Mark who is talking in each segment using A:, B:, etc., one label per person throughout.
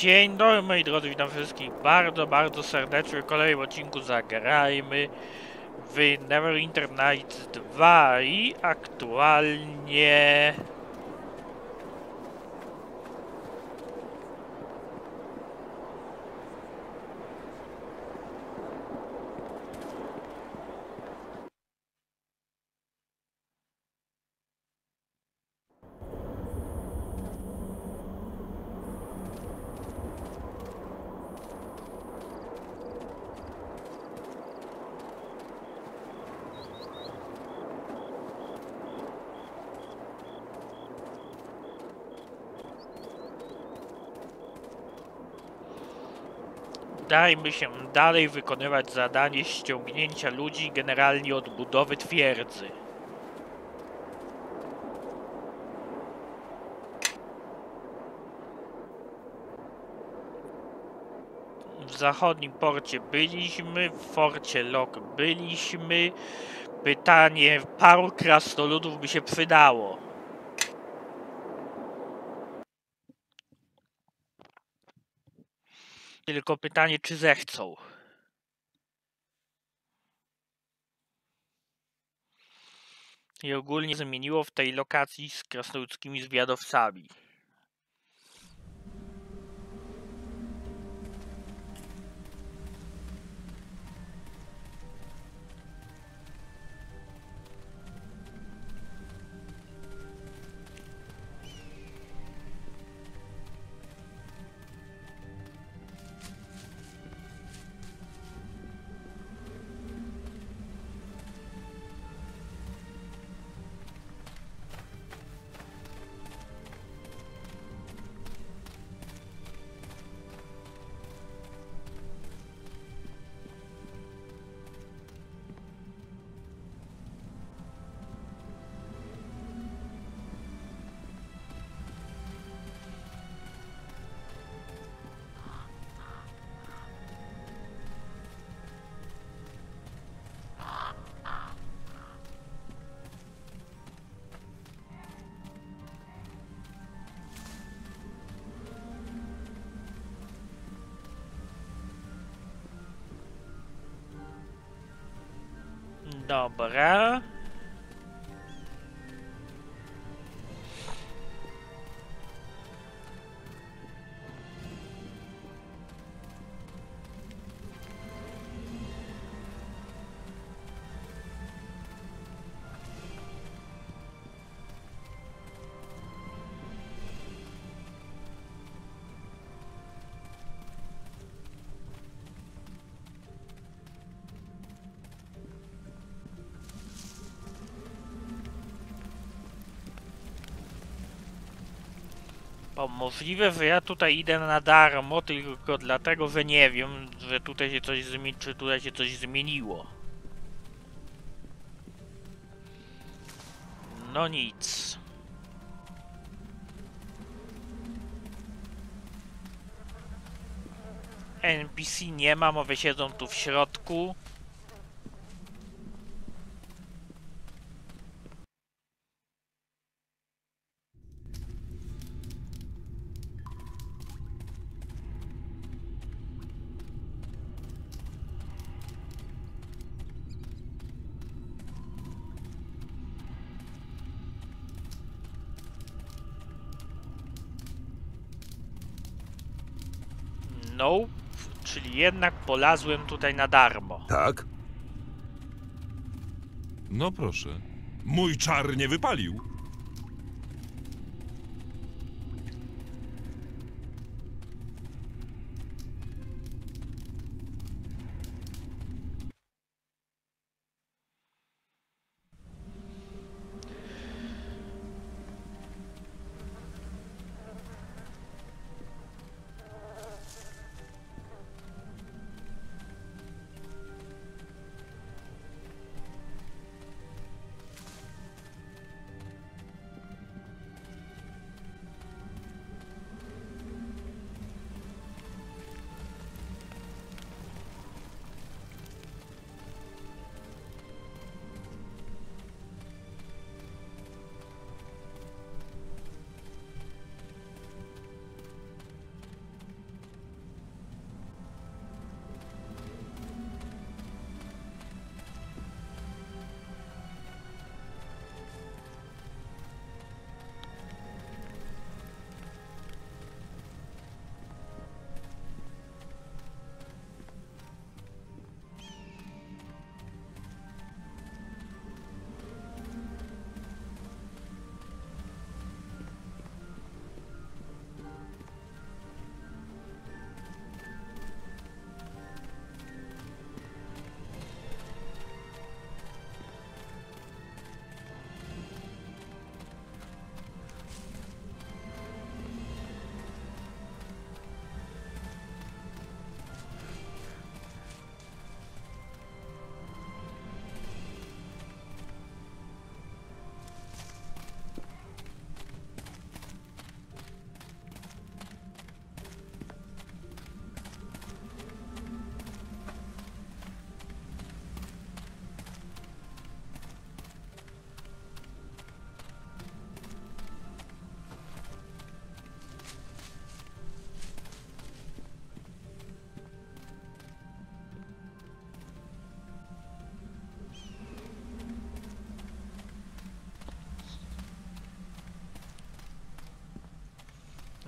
A: Dzień dobry moi drodzy, witam wszystkich bardzo, bardzo serdecznie w kolejnym odcinku Zagrajmy w Neverwinter Nights 2 i aktualnie... Dajmy się dalej wykonywać zadanie ściągnięcia ludzi generalnie odbudowy twierdzy. W zachodnim porcie byliśmy, w forcie Lok byliśmy. Pytanie, paru krasnoludów by się przydało. Tylko pytanie, czy zechcą. I ogólnie zmieniło w tej lokacji z krasnoludzkimi zwiadowcami. Dobra. Bo możliwe, że ja tutaj idę na darmo, tylko dlatego, że nie wiem, że tutaj się coś zmieni, czy tutaj się coś zmieniło. No nic. NPC nie ma, mówię siedzą tu w środku. Jednak polazłem tutaj na darmo.
B: Tak?
C: No proszę. Mój czar nie wypalił.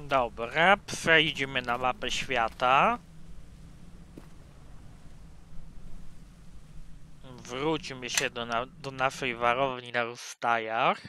A: Dobra, przejdziemy na mapę świata. Wróćmy się do, na, do naszej warowni na Rustajach.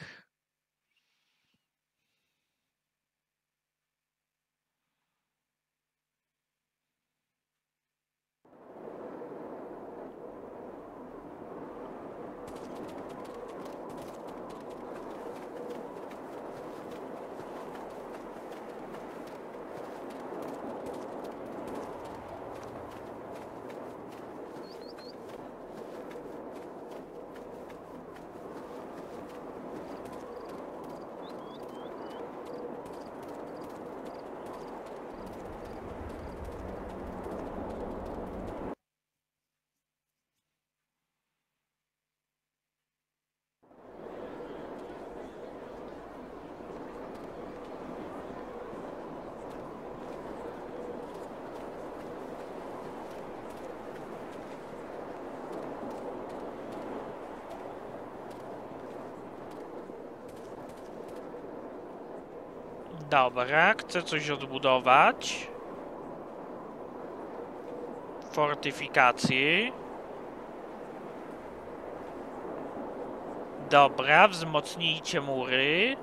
A: Dobra, chcę coś odbudować. Fortyfikacje. Dobra, wzmocnijcie mury.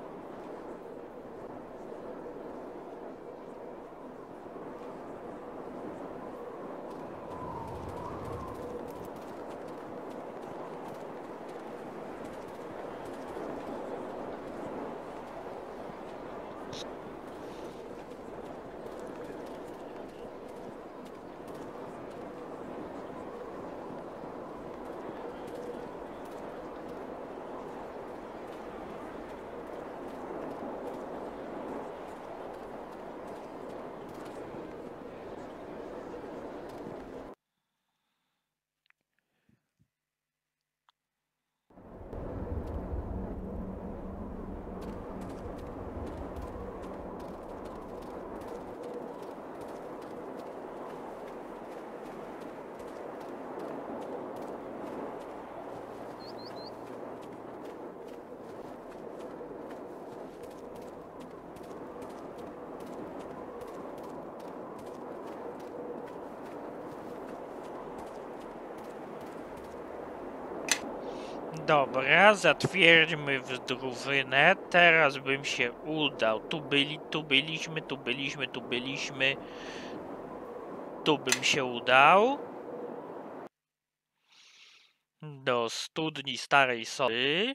A: Dobra, zatwierdźmy w drużynę. Teraz bym się udał. Tu byli, tu byliśmy, tu byliśmy, tu byliśmy. Tu bym się udał. Do studni Starej Sody.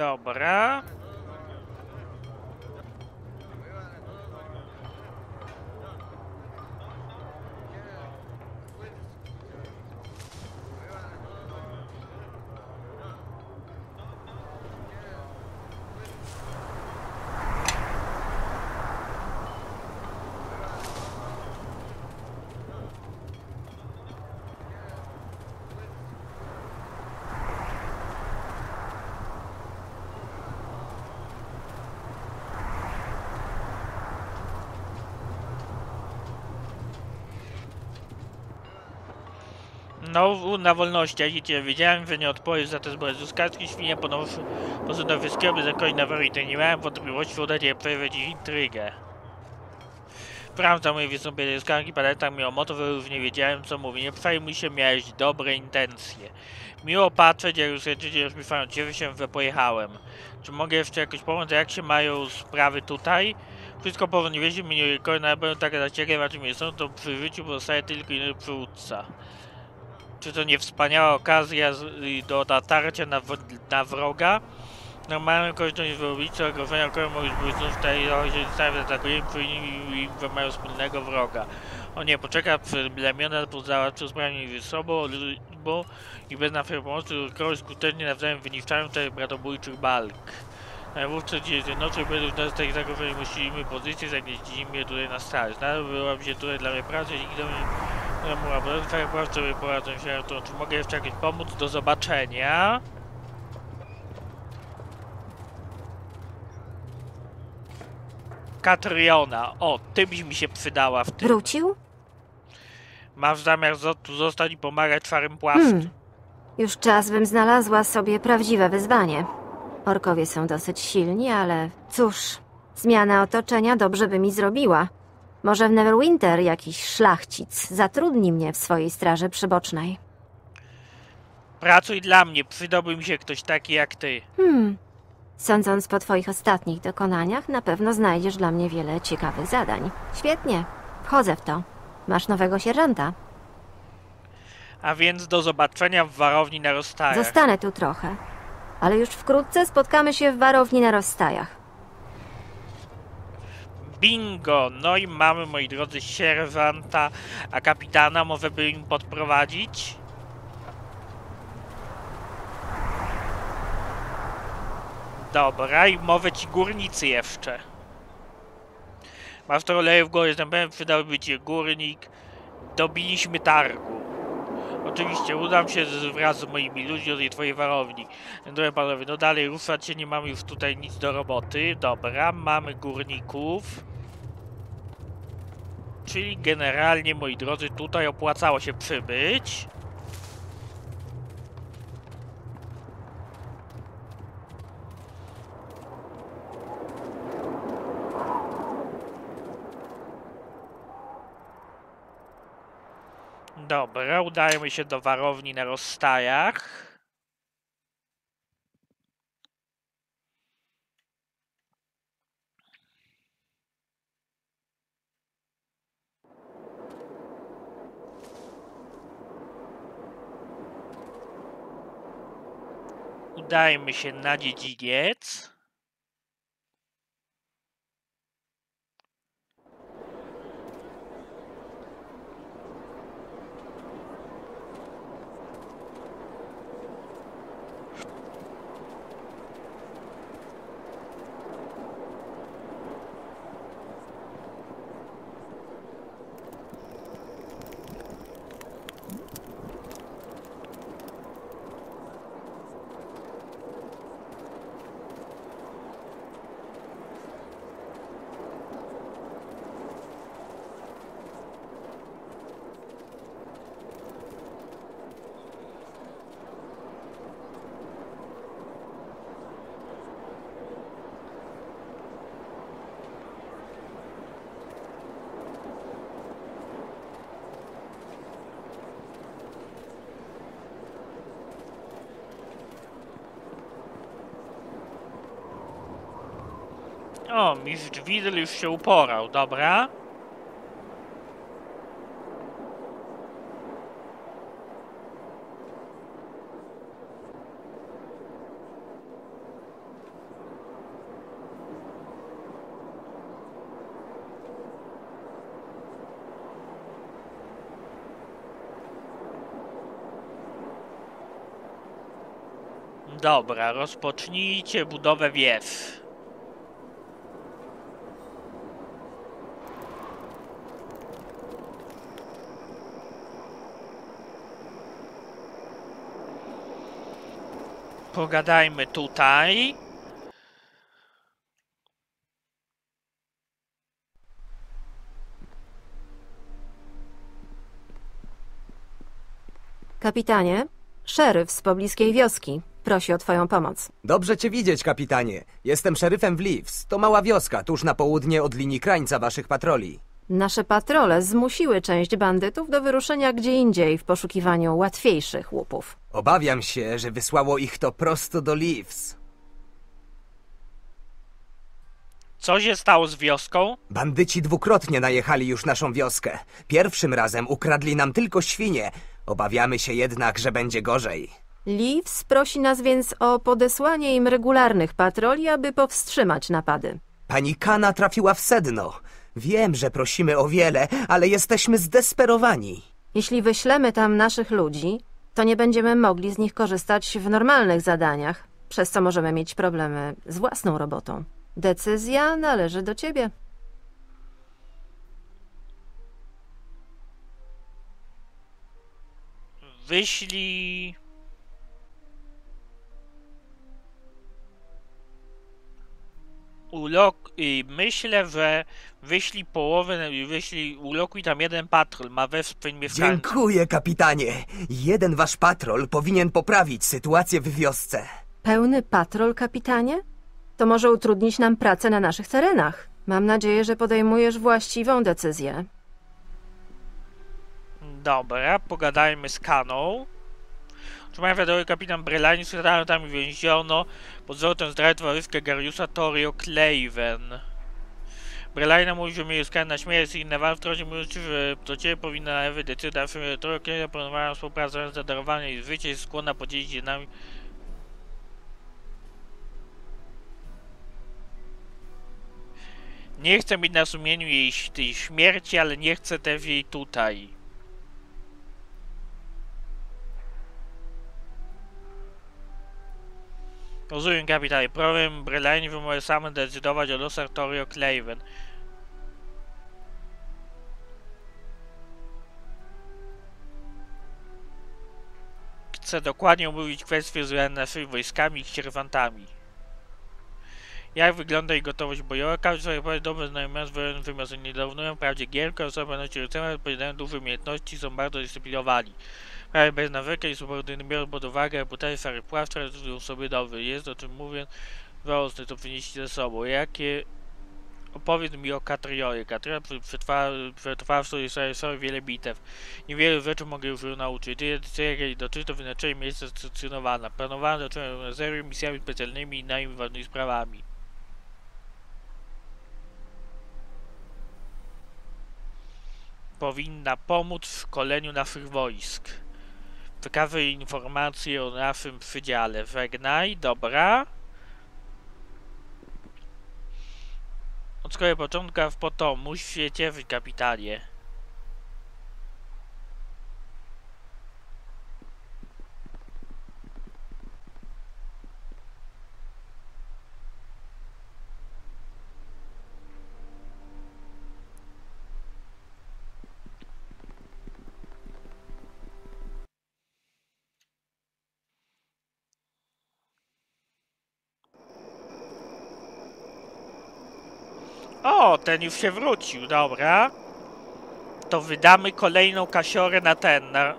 A: Dobra. No, u- na wolności, idzie, wiedziałem, że nie odpowiesz za te zbrodnie zuskarskie świnie, ponownie poszedłem wyskroby za koń na warity. Nie miałem wątpliwości, uda się ich intrygę. Prawda, moje wystąpienie skargi paleta mimo moto, że równie wiedziałem, co mówi. Nie przejmuj się, miałeś dobre intencje. Miło patrzeć, jak już jedziecie, już mi fają, cieszę się, że pojechałem. Czy mogę jeszcze jakoś pomóc, jak się mają sprawy tutaj? Wszystko powoli wieści mnie kolejna, ale będą takie dla ciebie, raczej nie są, to przy życiu pozostaje tylko inny przywódca. Czy to nie wspaniała okazja do natarcia na, na wroga? Normalnym korzystą jest wyrobić, co grożenia około mogą być znów tutaj, że sami atakujemy, powinni i mają wspólnego wroga. O nie, poczeka plemiona załatwią sprawnie między sobą bo i bez naszej pomocy kogoś skutecznie nawzajem wyniszczają tych bratobójczych Najwówcy dziś nocy będą nas tak zagrożeni, musimy pozycję, zagnieździmy tutaj na start. Znalazłam się tutaj dla mnie pracy, dzięki temu temu tak sobie poradzę się, to czy mogę jeszcze jakoś pomóc? Do zobaczenia. Katriona, o, ty byś mi się przydała w tym.
B: Wrócił?
A: Masz zamiar tu zostać i pomagać czarym płaszcz?
B: Hmm. Już czas bym znalazła sobie prawdziwe wyzwanie. Orkowie są dosyć silni, ale cóż, zmiana otoczenia dobrze by mi zrobiła. Może w Neverwinter jakiś szlachcic zatrudni mnie w swojej straży przybocznej.
A: Pracuj dla mnie, przydałby mi się ktoś taki jak ty.
B: Hmm. Sądząc po twoich ostatnich dokonaniach, na pewno znajdziesz dla mnie wiele ciekawych zadań. Świetnie. Wchodzę w to. Masz nowego sierżanta.
A: A więc do zobaczenia w warowni na rozstajach.
B: Zostanę tu trochę. Ale już wkrótce spotkamy się w warowni na rozstajach.
A: Bingo! No i mamy, moi drodzy, sierżanta, a kapitana może by im podprowadzić? Dobra, i mowy ci górnicy jeszcze. Masz to oleje w głowie, znałem, przydałyby ci górnik. Dobiliśmy targu. Oczywiście udam się wraz z moimi ludźmi do tej twojej warowni. Dobra panowie, no dalej ruszać się, nie mamy już tutaj nic do roboty. Dobra, mamy górników. Czyli generalnie, moi drodzy, tutaj opłacało się przybyć. Dobra, udajemy się do warowni na rozstajach. Udajmy się na dziedziniec. Widel już się uporał, dobra. Dobra, rozpocznijcie budowę wież. Pogadajmy tutaj.
B: Kapitanie, szeryf z pobliskiej wioski prosi o twoją pomoc.
D: Dobrze cię widzieć, kapitanie. Jestem szeryfem w Leaves. To mała wioska, tuż na południe od linii krańca waszych patroli.
B: Nasze patrole zmusiły część bandytów do wyruszenia gdzie indziej w poszukiwaniu łatwiejszych łupów.
D: Obawiam się, że wysłało ich to prosto do Leaves.
A: Co się stało z wioską?
D: Bandyci dwukrotnie najechali już naszą wioskę. Pierwszym razem ukradli nam tylko świnie. Obawiamy się jednak, że będzie gorzej.
B: Leaves prosi nas więc o podesłanie im regularnych patroli, aby powstrzymać napady.
D: Pani Kana trafiła w sedno. Wiem, że prosimy o wiele, ale jesteśmy zdesperowani.
B: Jeśli wyślemy tam naszych ludzi, to nie będziemy mogli z nich korzystać w normalnych zadaniach, przez co możemy mieć problemy z własną robotą. Decyzja należy do ciebie.
A: Wyślij... Ulok... I myślę, że wyślij połowę, wyślij, ulokuj tam jeden patrol, ma wesprzeć mnie w.
D: Dziękuję, kapitanie. Jeden wasz patrol powinien poprawić sytuację w wiosce.
B: Pełny patrol, kapitanie? To może utrudnić nam pracę na naszych terenach. Mam nadzieję, że podejmujesz właściwą decyzję.
A: Dobra, pogadajmy z Kaną. Otrzymałem wiadomość kapitan Brelani, z tam więziono pod zarzutem zdrady towarzyska Gariusa Torio Clayven. Brelina mówi, że mnie skazany na śmierć i inne wal, wtrącił mówiąc, że to ciebie powinna nawet decydować, Torio Clayven planowała współpracę z darowanie i życie jest skłonna podzielić się nami. Nie chcę mieć na sumieniu jej tej śmierci, ale nie chcę też jej tutaj. Rozumiem, kapitanie. Problem Brelani wymaga sam decydować o losach Torio Claven. Chcę dokładnie omówić kwestie związane z wojskami i sierwantami. Jak wygląda ich gotowość bojowa? Każdy powie dobrze znajomy z wojen wymiaru nie dorównują wprawdzie gierkę, osoby na rycerza odpowiadają duże umiejętności są bardzo dyscyplinowani. Prawie bez nawyki i subordynny biorąc pod uwagę starych płaszcza, realizują sobie nowy. Jest o czym mówię, wąsny to wynieść ze sobą. Jakie... Opowiedz mi o Katrionie. Katriona przetrwała, w sobie wiele bitew. Niewiele rzeczy mogę już nauczyć. Jakiej dotyczy to wyznaczenie miejsca stacjonowana. Planowana zacząłem rezerwy, misjami specjalnymi i innymi ważnymi sprawami. Powinna pomóc w szkoleniu naszych wojsk. Ciekawe informacje o naszym przydziale. Żegnaj, dobra. Od swojego początku w potom, musi się cieszyć, kapitanie. O, ten już się wrócił, dobra. To wydamy kolejną kasiorę na ten, na...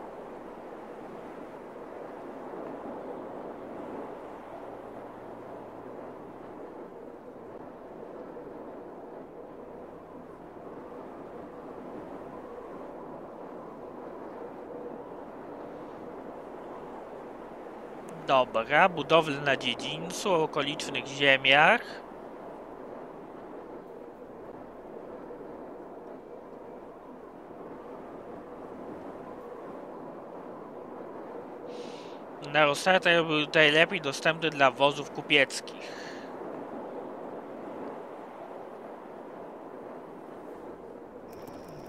A: Dobra, budowle na dziedzińcu, okolicznych ziemiach. Na roztartach był najlepiej dostępny dla wozów kupieckich.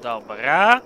A: Dobra.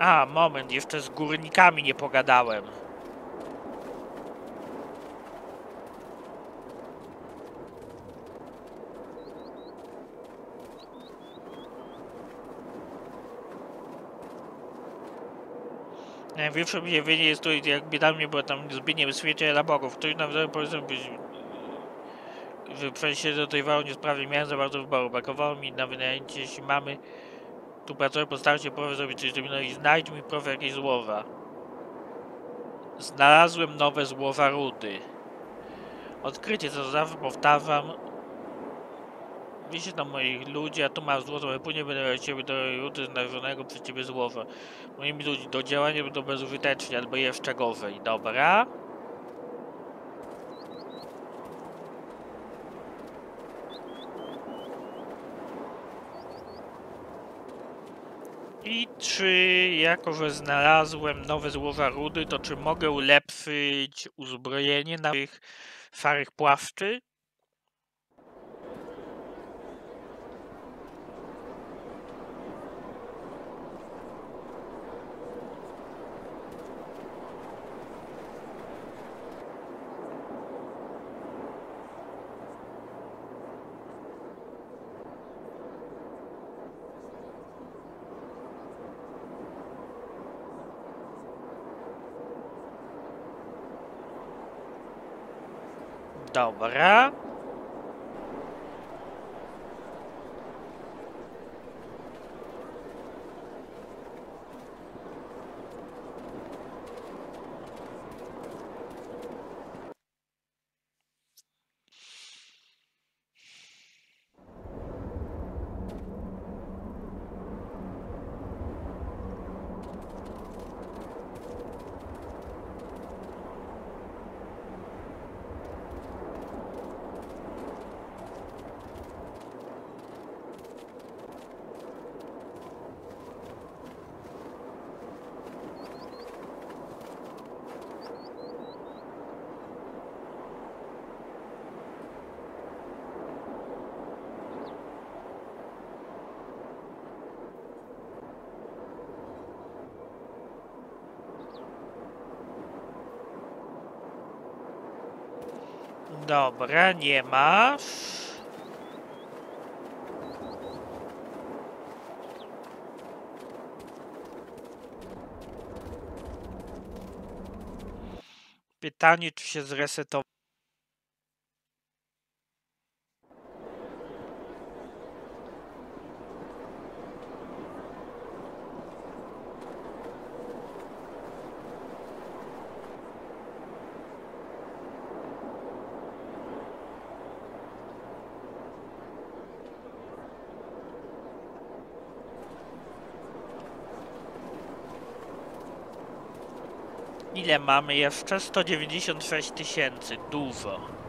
A: A, moment, jeszcze z górnikami nie pogadałem. Największe zdziwienie jest to, jak biedami, bo tam zbyt niebezpiecznie dla bogów. Ktoś nam powiedzmy być W przejściu do tej wały nie sprawie miałem za bardzo wyboru. Brakowało mi na wynajęcie, jeśli mamy tu postaram się profil zrobić coś dobrego i znajdź mi profil jakieś złowa. Znalazłem nowe złowa rudy. Odkrycie, co zawsze powtarzam. Wiecie tam moich ludzi, a tu masz złoto, ale później będę miał ciebie do rudy znalezionego przez ciebie złowa. Moimi ludzi do działania będą bezużyteczni, albo jeszcze gorzej. Dobra. I czy jako, że znalazłem nowe złoża rudy, to czy mogę ulepszyć uzbrojenie na tych szarych płaszczy? Dobra. Dobra, nie masz. Pytanie, czy się zresetowało. Ile mamy jeszcze? 196 tysięcy. Dużo.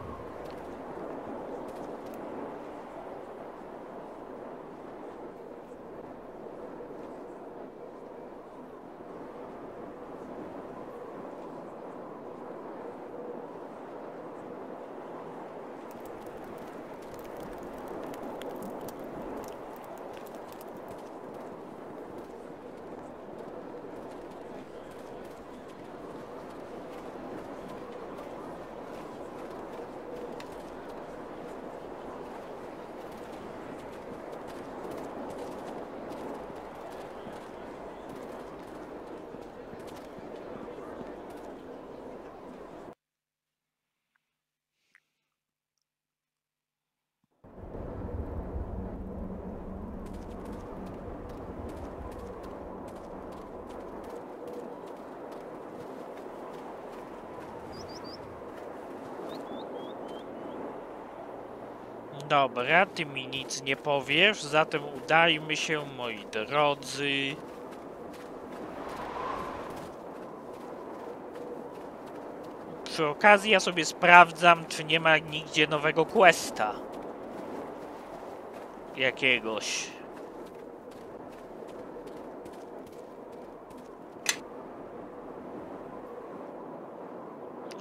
A: Dobra, ty mi nic nie powiesz, zatem udajmy się, moi drodzy. Przy okazji ja sobie sprawdzam, czy nie ma nigdzie nowego questa. Jakiegoś.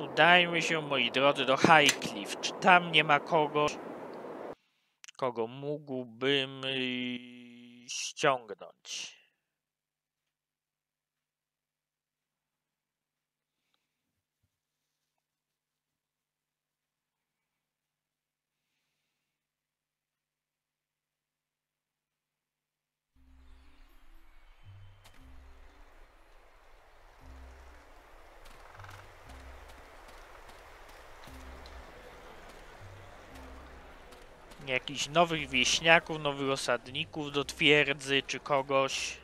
A: Udajmy się, moi drodzy, do Highcliff. Czy tam nie ma kogoś, kogo mógłbym yy, ściągnąć? Jakichś nowych wieśniaków, nowych osadników do twierdzy czy kogoś.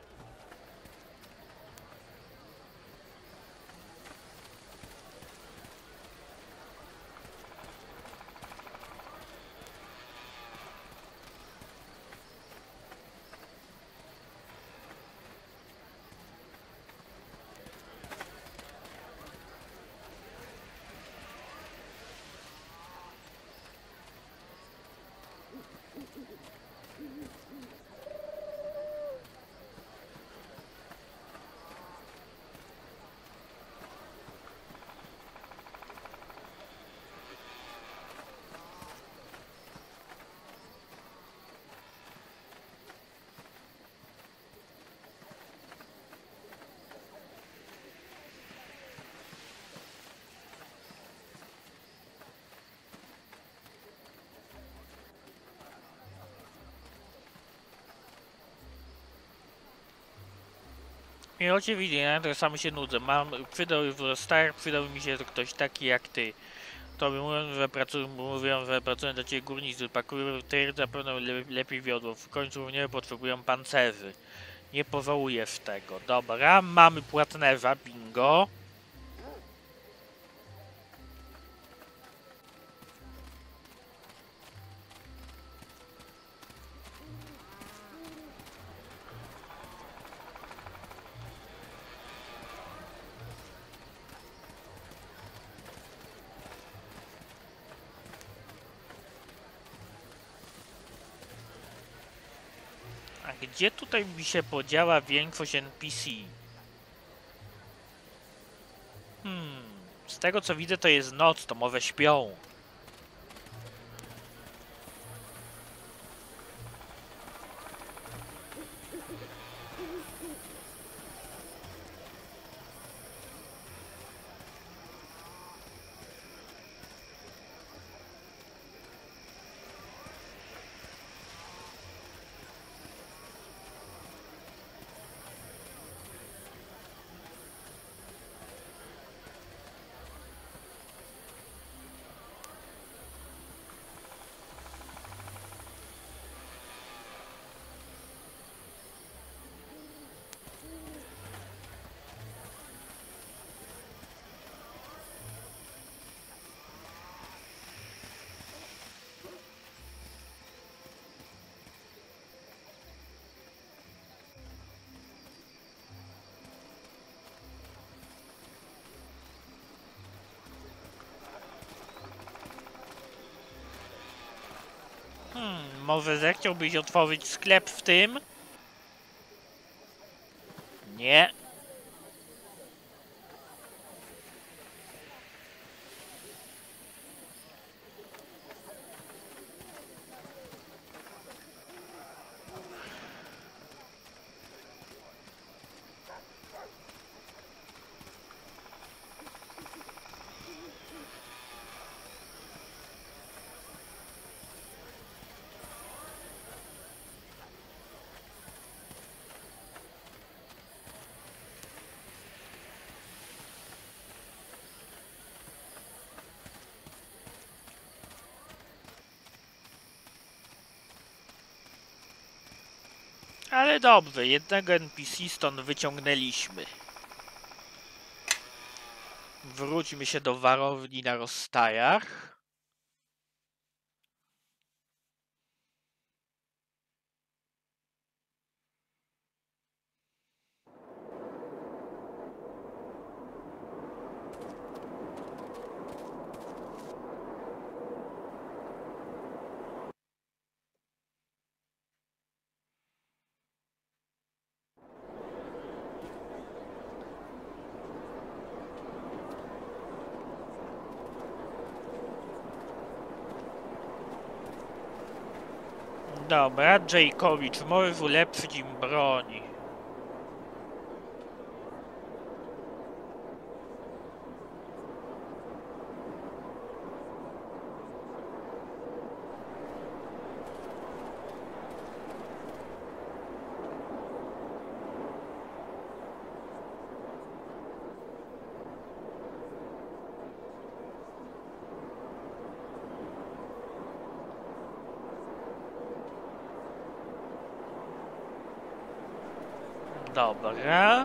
A: I oczywiście, ja tak samo się nudzę. Mam, przydał w Star, przydał mi się ktoś taki jak ty. To mówią, że pracują, mówią, że pracują dla ciebie górnicy, pakują ty zapewne le, lepiej wiodło. W końcu nie potrzebują pancerzy. Nie powołujesz tego. Dobra, mamy płatnerza, bingo. Gdzie tutaj mi się podziała większość NPC? Hmm, z tego co widzę to jest noc, to może śpią. Może zechciałbyś otworzyć sklep w tym? Nie. Dobrze, jednego NPC stąd wyciągnęliśmy. Wróćmy się do warowni na rozstajach. Dobra, Jaykowicz, możesz ulepszyć im broni. Dobra.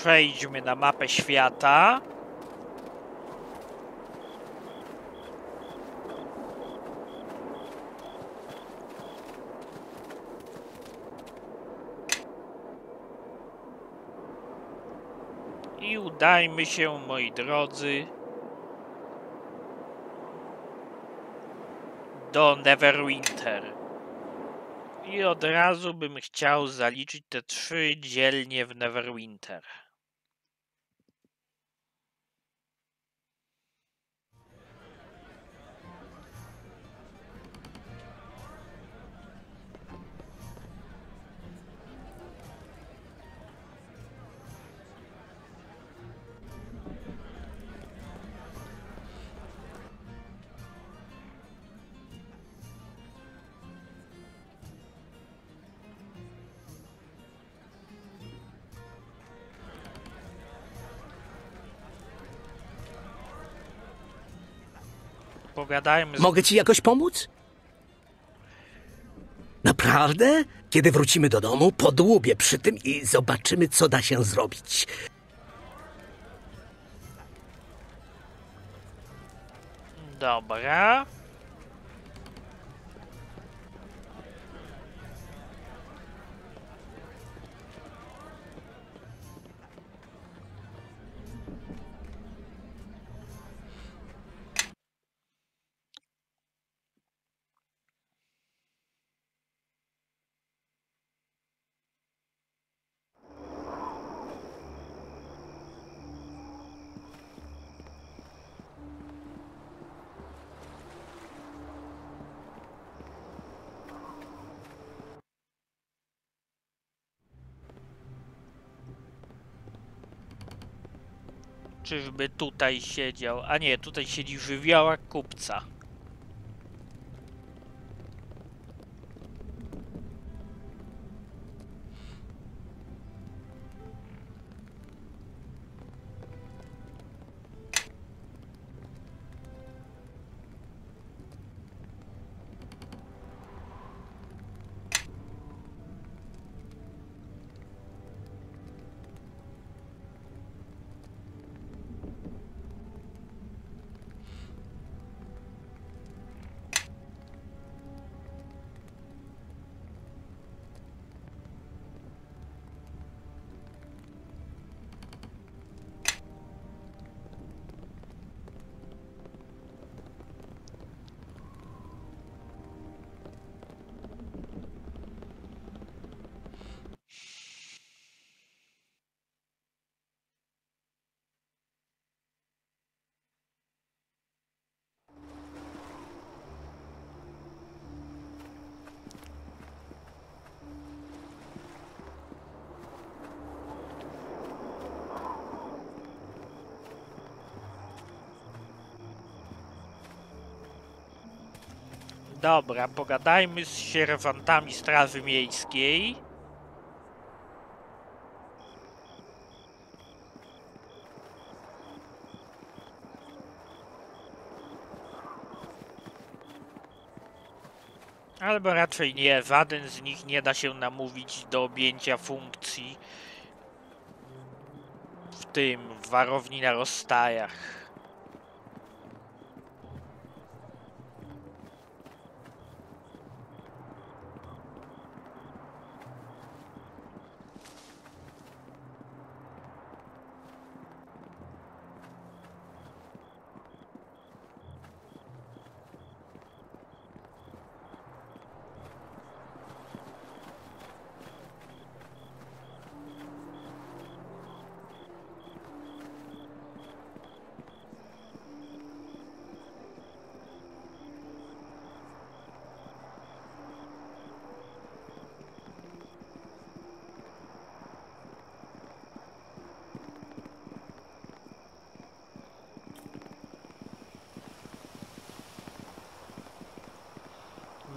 A: Przejdźmy na mapę świata. I udajmy się, moi drodzy, do Neverwinter. I od razu bym chciał zaliczyć te trzy dzielnie w Neverwinter. Pogadajmy z...
E: Mogę ci jakoś pomóc? Naprawdę? Kiedy wrócimy do domu, podłubię przy tym i zobaczymy, co da się zrobić.
A: Dobra. Czyżby tutaj siedział? A nie, tutaj siedzi żywiołak kupca. Dobra, pogadajmy z sierwantami Straży Miejskiej. Albo raczej nie, żaden z nich nie da się namówić do objęcia funkcji w tym, w warowni na rozstajach.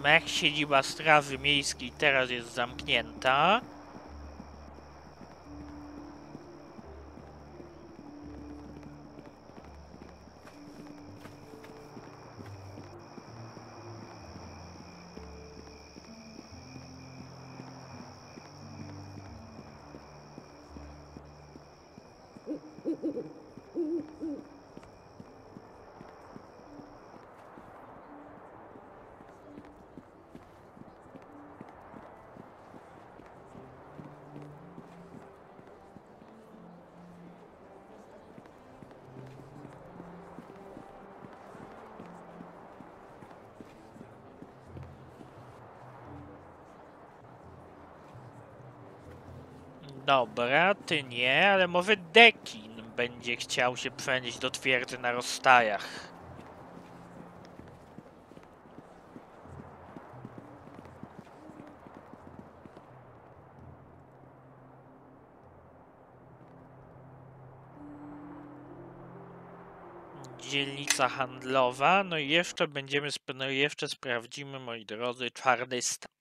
A: Mech siedziba Straży Miejskiej teraz jest zamknięta. Dobra, ty nie, ale może Dekin będzie chciał się przenieść do twierdzy na rozstajach. Dzielnica handlowa, no i jeszcze będziemy, no jeszcze sprawdzimy, moi drodzy, czarny stan.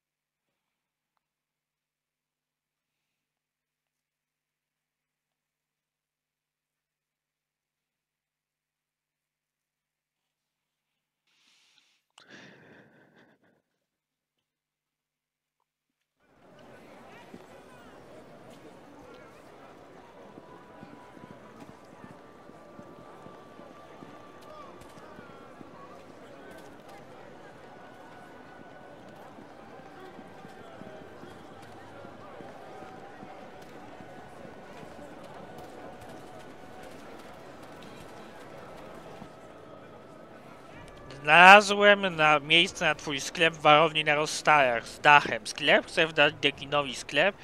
A: Znalazłem na miejsce na twój sklep w warowni na rozstajach z dachem. Sklep chcę dać Dekinowi sklep.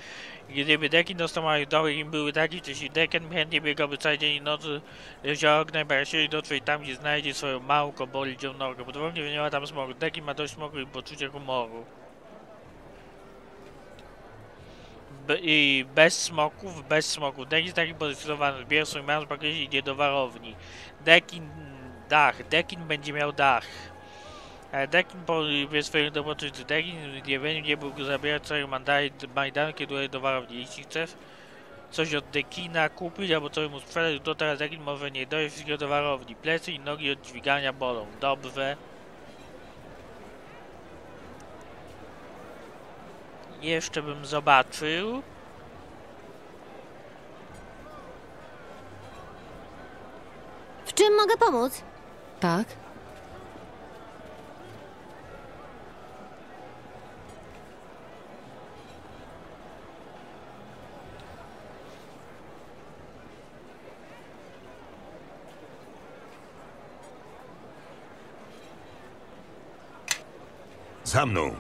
A: Gdyby Dekin dostał moje doły im były takie, jeśli Dekin chętnie biegałby cały dzień i noc wziął okna i barasieli dotrze i tam gdzie znajdzie swoją małą kobolidzią nogę. Podobnie wyniała tam smog. Dekin ma dość smogu i poczucie humoru. I bez smoków, bez smoków. Dekin jest taki pozycjonowany, zbiera swój mąż, bagież i idzie do warowni. Dekin dach. Dekin będzie miał dach. Ale Dekin po wie swoim dobroczyńcy. Dekin nie będzie nie był zabierać kiedy uje do warowni. Jeśli chcesz coś od Dekina kupić albo coś mu sprzedać, to teraz Dekin może nie dojść do warowni. Plecy i nogi od dźwigania bolą. Dobrze. Jeszcze bym zobaczył.
F: W czym mogę pomóc?
G: Tak?
C: Za mną.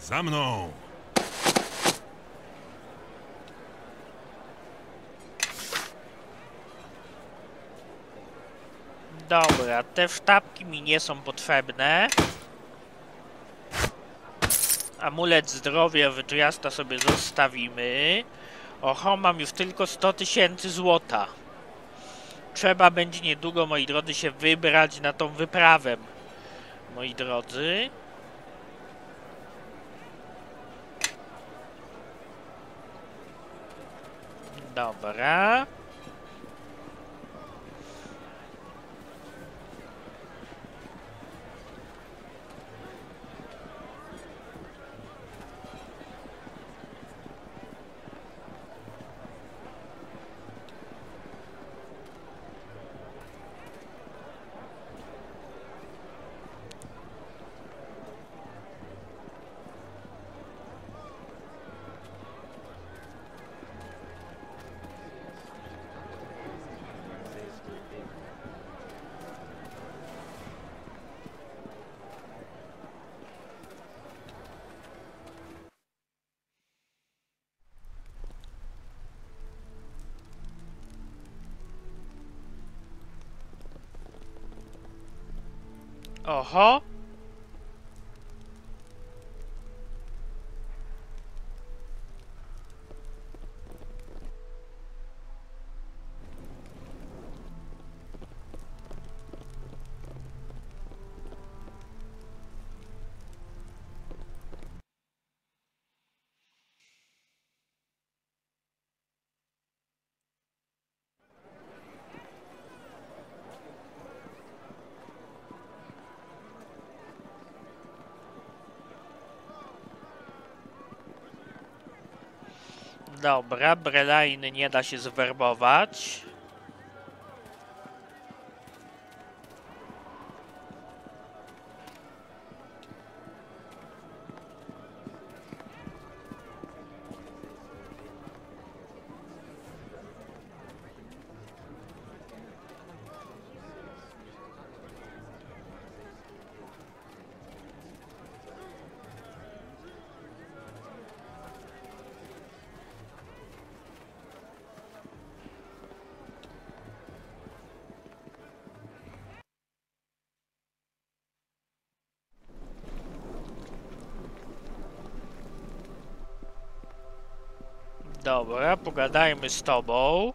C: Za mną.
A: Dobra, te sztabki mi nie są potrzebne. Amulet zdrowia wytriasta sobie zostawimy. Oho, mam już tylko 100 tysięcy złota. Trzeba będzie niedługo, moi drodzy, się wybrać na tą wyprawę. Moi drodzy. Dobra. Oho. Dobra, Brelain nie da się zwerbować. Dobra, pogadajmy z tobą.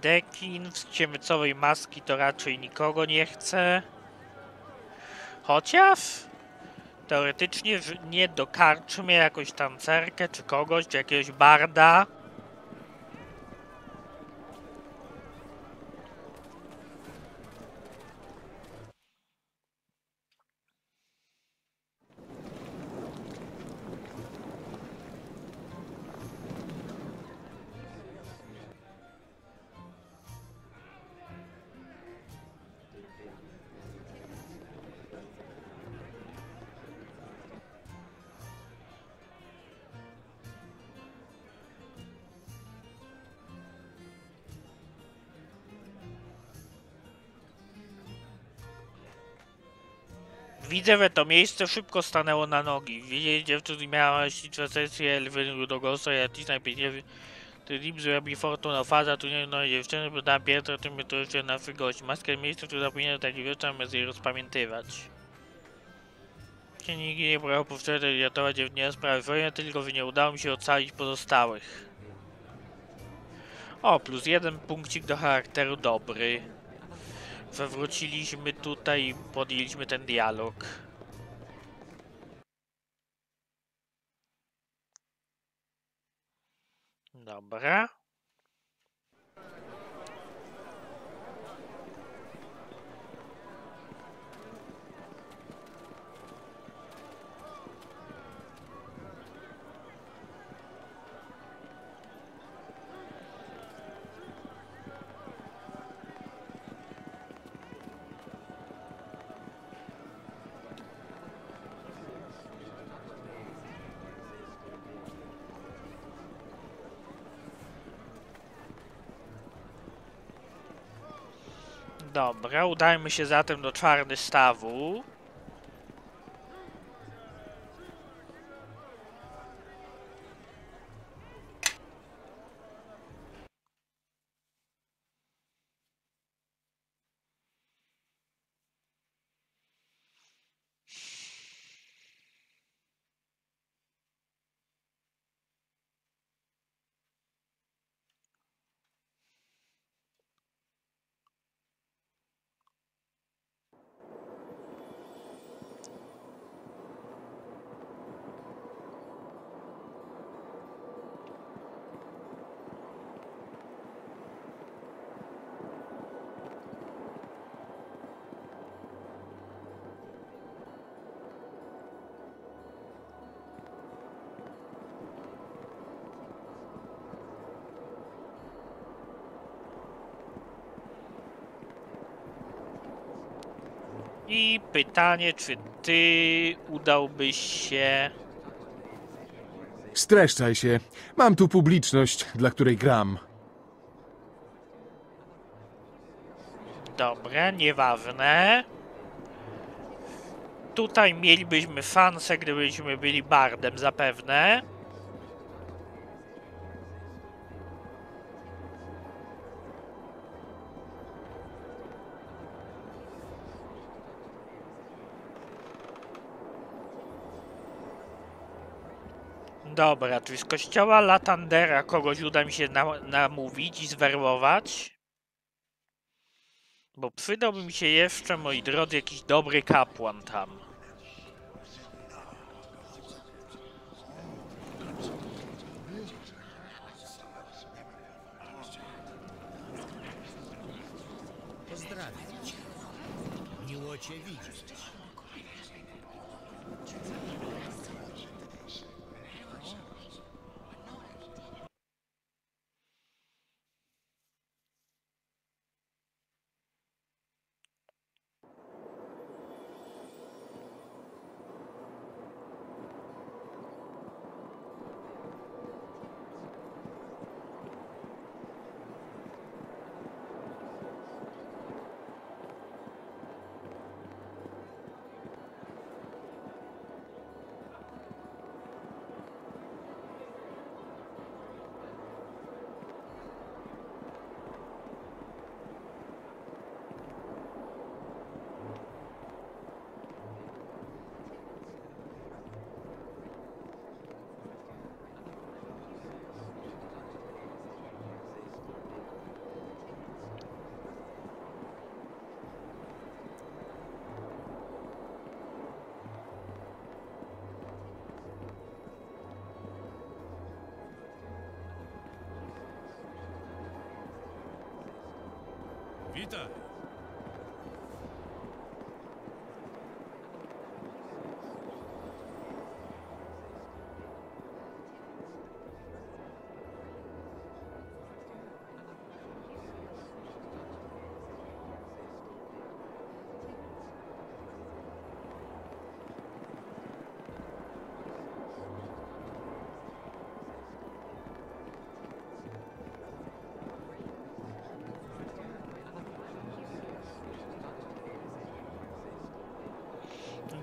A: Dekin w ciemcowej maski to raczej nikogo nie chce. Chociaż teoretycznie nie dokarczmy jakąś tancerkę czy kogoś, czy jakiegoś barda. Że to miejsce szybko stanęło na nogi. Widzieli dziewczyn miała śliczne sesje Elwyn Rudogosa, ja tis najpiękniejszy. Ty nim zrobi fortuna faza, tu nie no dziewczyny, bo dam Pietra, tym to jeszcze na gość. Maskę miejsce, które zapomniano taki wieczór, jej rozpamiętywać. Się nigdy nie próbował powstrzymać ratować dziewczyny sprawy wojny, tylko nie udało mi się ocalić pozostałych. O, plus jeden punkcik do charakteru dobry. Wywróciliśmy tutaj i podjęliśmy ten dialog. Dobra. Dobra, udajmy się zatem do czarny stawu. I pytanie, czy ty udałbyś się...
G: Streszczaj się. Mam tu publiczność, dla której gram.
A: Dobra, nieważne. Tutaj mielibyśmy szansę, gdybyśmy byli bardem zapewne. Dobra, czy z kościoła Latandera kogoś uda mi się na namówić i zwerbować? Bo przydałby mi się jeszcze, moi drodzy, jakiś dobry kapłan tam.
C: Witaj.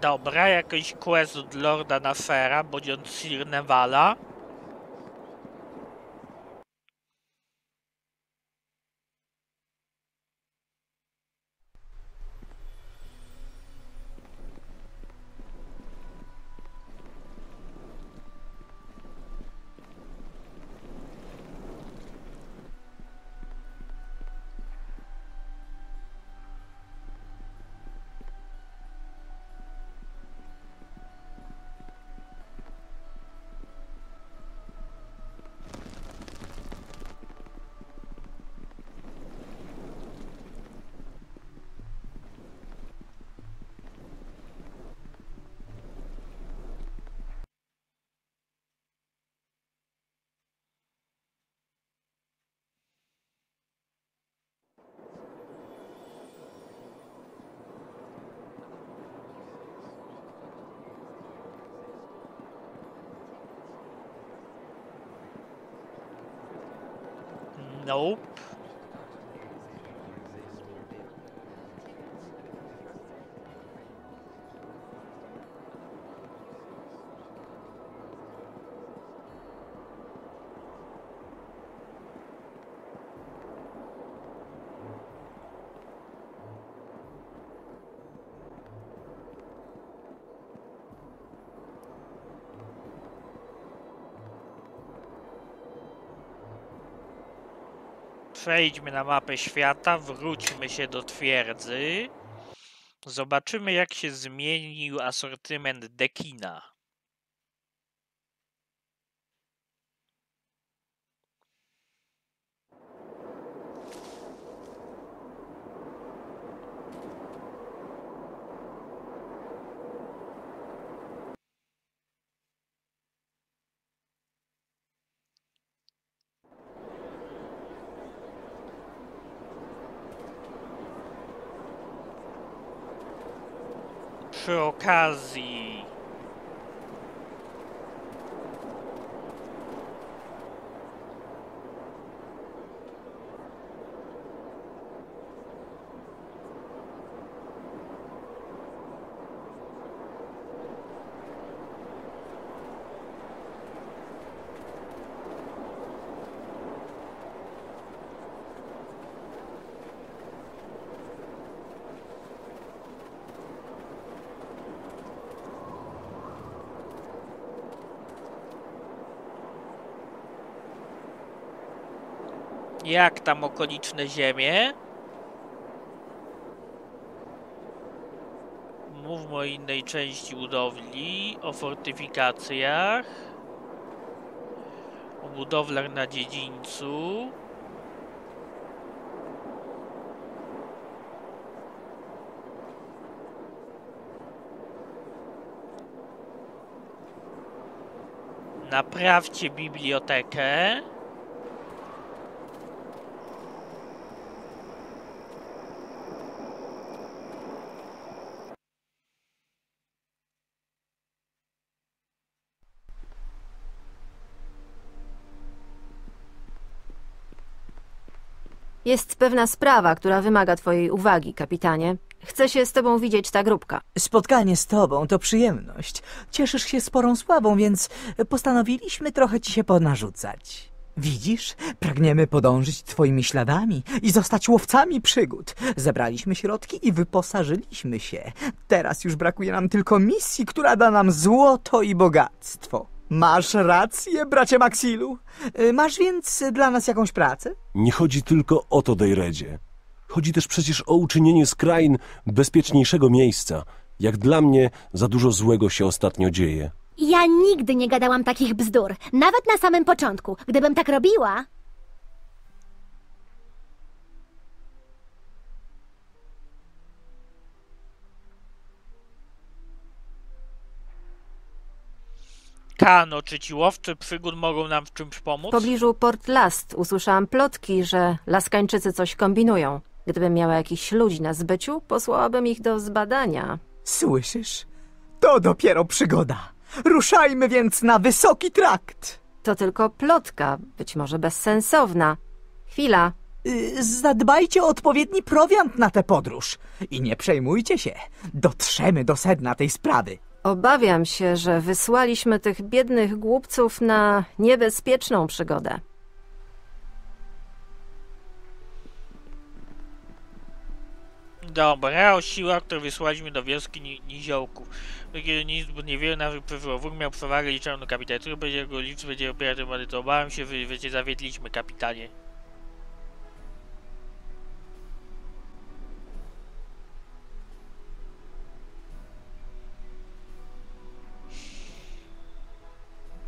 A: Dobra, jakiś quest od Lorda Nafera, bądź od Sir Nevala. Nope. Przejdźmy na mapę świata, wróćmy się do twierdzy. Zobaczymy, jak się zmienił asortyment dekina. Przy okazji. Jak tam okoliczne ziemie? Mówmy o innej części budowli, o fortyfikacjach, o budowlach na dziedzińcu. Naprawcie bibliotekę.
B: Jest pewna sprawa, która wymaga twojej uwagi, kapitanie. Chce się z tobą widzieć ta grupka.
H: Spotkanie z tobą to przyjemność. Cieszysz się sporą sławą, więc postanowiliśmy trochę ci się ponarzucać. Widzisz, pragniemy podążyć twoimi śladami i zostać łowcami przygód. Zebraliśmy środki i wyposażyliśmy się. Teraz już brakuje nam tylko misji, która da nam złoto i bogactwo. Masz rację, bracie Maxilu. Y, Masz więc dla nas jakąś pracę?
I: Nie chodzi tylko o to, Dejredzie. Chodzi też przecież o uczynienie z krain bezpieczniejszego miejsca. Jak dla mnie, za dużo złego się ostatnio dzieje.
F: Ja nigdy nie gadałam takich bzdur, nawet na samym początku. Gdybym tak robiła,
A: Kano, czy ci łowcy przygód mogą nam w czymś
B: W
A: pomóc?
B: pobliżu Port Last usłyszałam plotki, że laskańczycy coś kombinują. Gdybym miała jakichś ludzi na zbyciu, posłałabym ich do zbadania.
H: Słyszysz? To dopiero przygoda. Ruszajmy więc na wysoki trakt.
B: To tylko plotka, być może bezsensowna. Chwila,
H: Y, Zadbajcie o odpowiedni prowiant na tę podróż. I nie przejmujcie się. Dotrzemy do sedna tej sprawy.
B: Obawiam się, że wysłaliśmy tych biednych głupców na niebezpieczną przygodę.
A: Dobra, o siłach, które wysłaliśmy do wioski ni niziołków. Kiedy nic bo niewiele na wypływu. Wróg miał przewagę liczebną kapitanie. Który będzie jego liczb, będzie opierać tym Obałem się, wiecie, zawiedliśmy, kapitanie.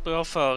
A: Proszę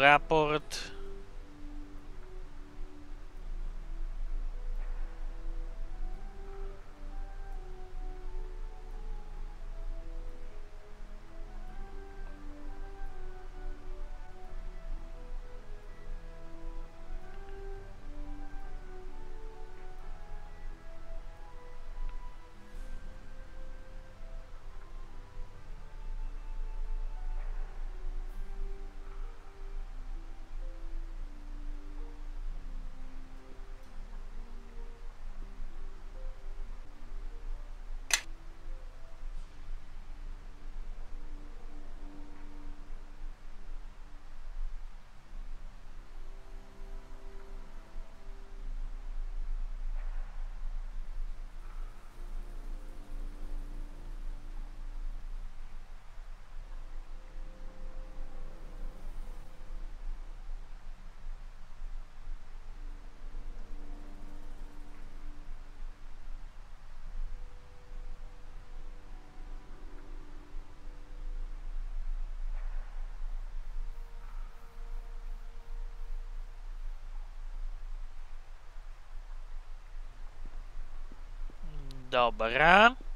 A: o raport. Dobra.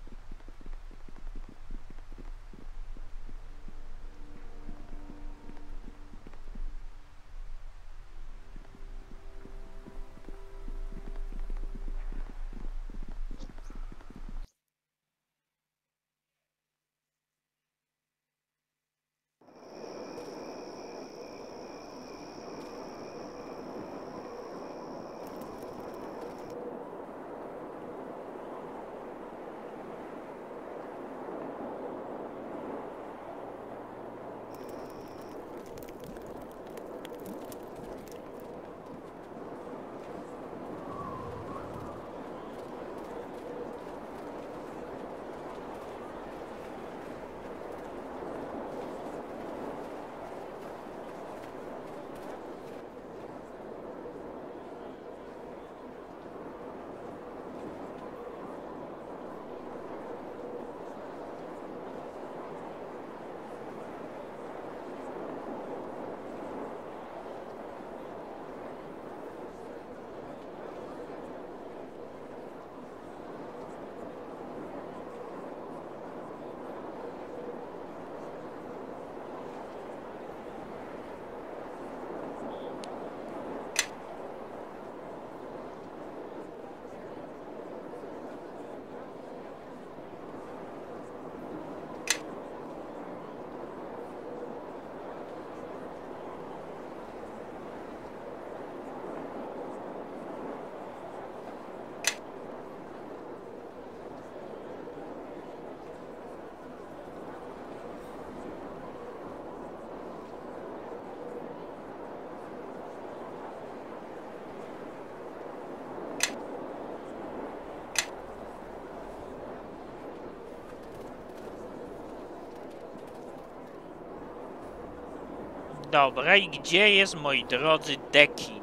A: Dobra, i gdzie jest, moi drodzy, Dekin?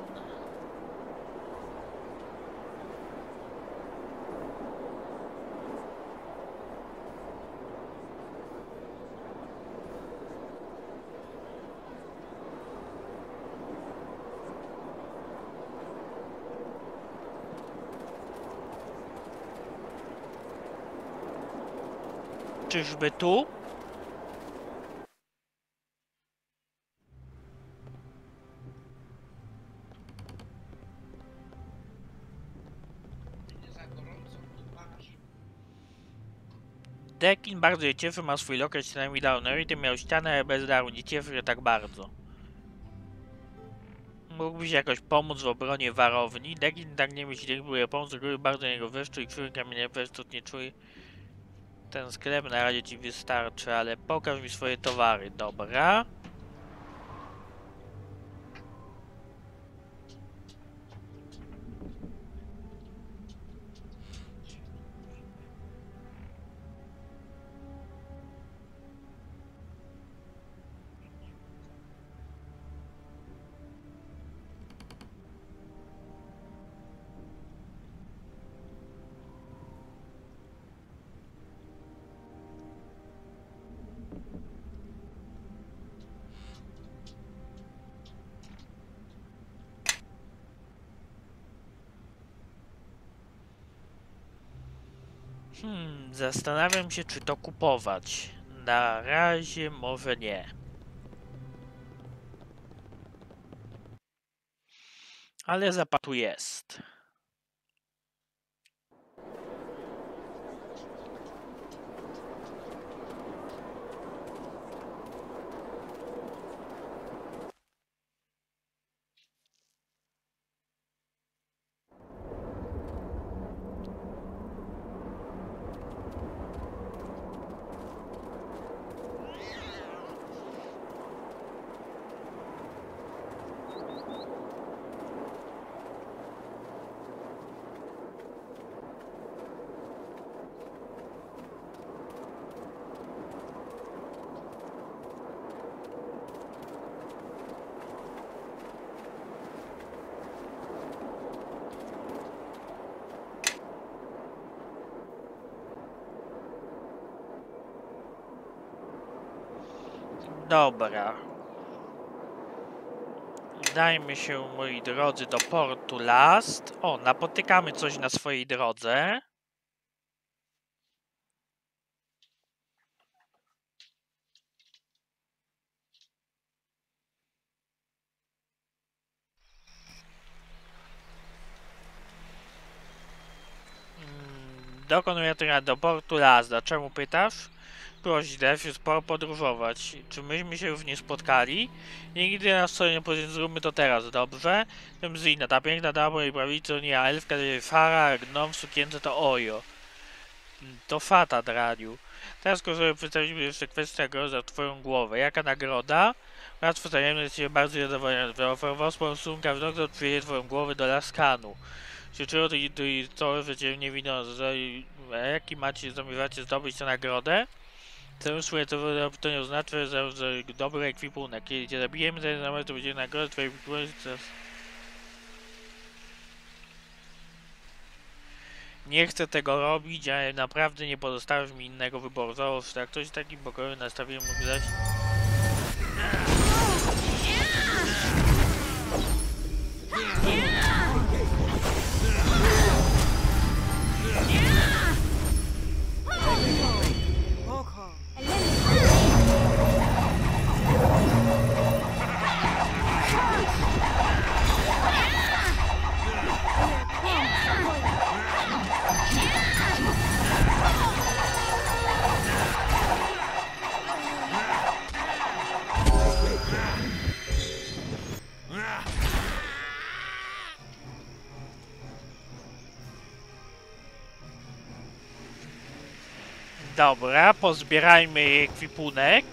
A: Czyżby tu? Je cieszy, ma swój lokal ścianami Downer i ty miał ścianę, bez daru, nie cieszy je tak bardzo. Mógłbyś jakoś pomóc w obronie warowni? Dekin tak nie myśli, próbuje pomóc, góry bardzo niego wyszczu i krzywy kamienie weszczut nie czuje. Ten sklep na razie ci wystarczy, ale pokaż mi swoje towary, dobra. Zastanawiam się, czy to kupować. Na razie może nie. Ale zapatu jest. Dobra. Dajmy się, moi drodzy, do portu Last. O, napotykamy coś na swojej drodze. Mm, Dokonuję teraz do portu Lazda. Czemu pytasz? Proś, Def, jest sporo podróżować. Czy myśmy się już nie spotkali? Nigdy nas co nie powiedzieć, zróbmy to teraz, dobrze? Tym Zina, ta piękna dama mojej prawicy, nie, a elfka, Fara, gnom w sukience to Ojo. To Fata, Draniu. Teraz żeby przedstawić mi jeszcze kwestię nagrody za twoją głowę. Jaka nagroda? Łatwo tajemny jest się bardzo zadowolony. Wyoferował swoją sumkę w nocy odprzyje twoją głowę do Laskanu. Życzyło to i to, że cię nie winno. Jaki macie, zamierzacie zdobyć tę nagrodę? Swoje to, to nie oznacza, że, że dobry ekwipunek. Kiedy cię zabijemy, to, to będzie nagroda twojej. Nie chcę tego robić, ale naprawdę nie pozostawisz mi innego wyboru. Załóż, jak ktoś takim pokoju nastawiłem mógł zaś... Dobra, pozbierajmy ekwipunek.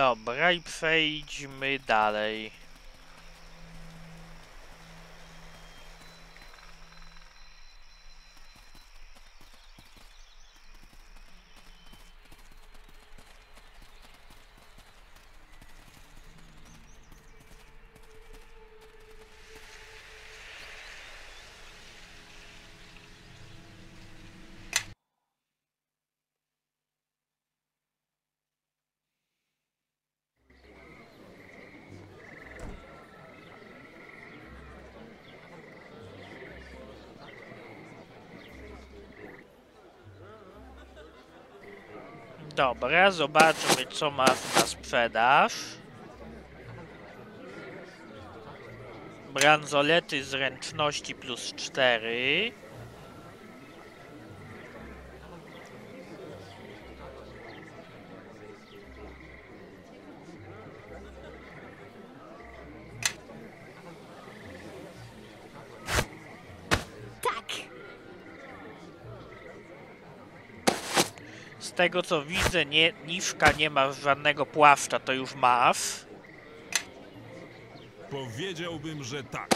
A: Dobra, i przejdźmy dalej. Dobra, zobaczmy co ma na sprzedaż. Bransolety zręczności plus 4. tego co widzę, nie, Niwka nie ma żadnego płaszcza, to już masz.
C: Powiedziałbym, że tak.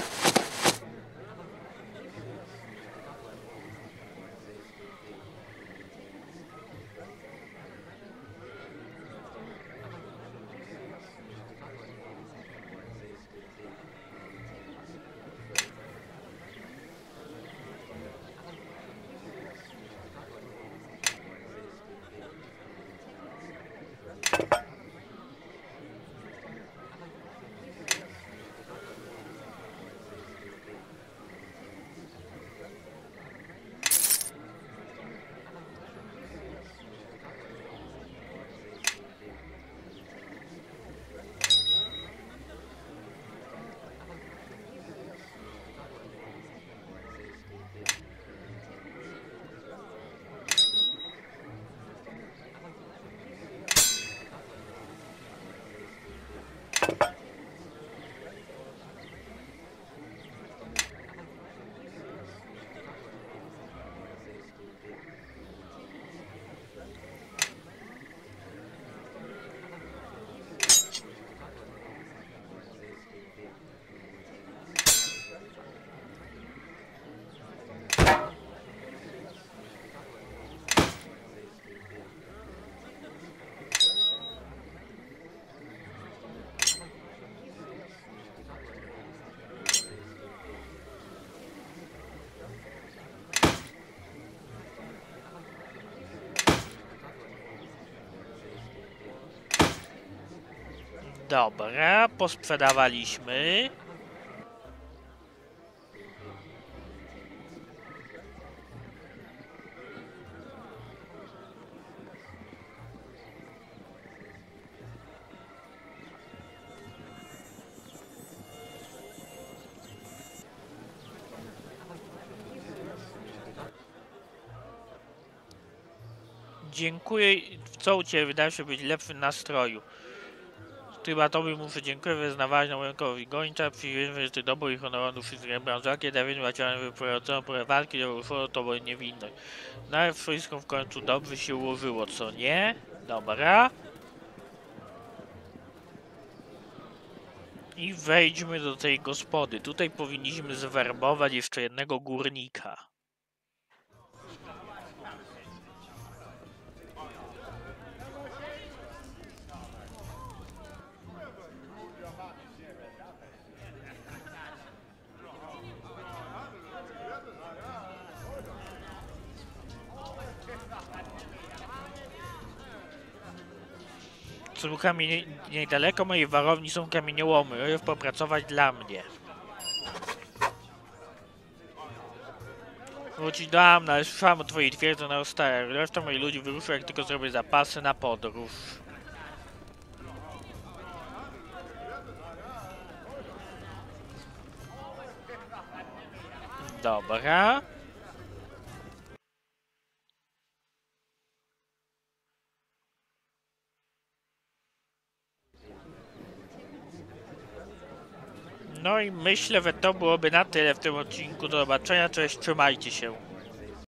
A: Dobra, posprzedawaliśmy. Dziękuję, co u Ciebie wydaje się być lepszym nastroju. Chyba Tobie muszę dziękuję wyznawać na rynkowi gończa, przyjęły, Ty dobry i honorowny wszystkie branżakie, Dawid Macianem wyprowadzono porę walki, że ruszyło to bo niewinność. Nawet wszystko w końcu dobrze się ułożyło, co nie? Dobra. I wejdźmy do tej gospody. Tutaj powinniśmy zwerbować jeszcze jednego górnika. Tu kamie... niedaleko mojej warowni są kamieniołomy. Rojew popracować dla mnie. Wrócić do Amna, ale słyszałem o twojej twierdzy na Ostare. Reszta moich ludzi wyruszy, jak tylko zrobię zapasy na podróż. Dobra. No i myślę, że to byłoby na tyle w tym odcinku. Do zobaczenia, cześć, trzymajcie się.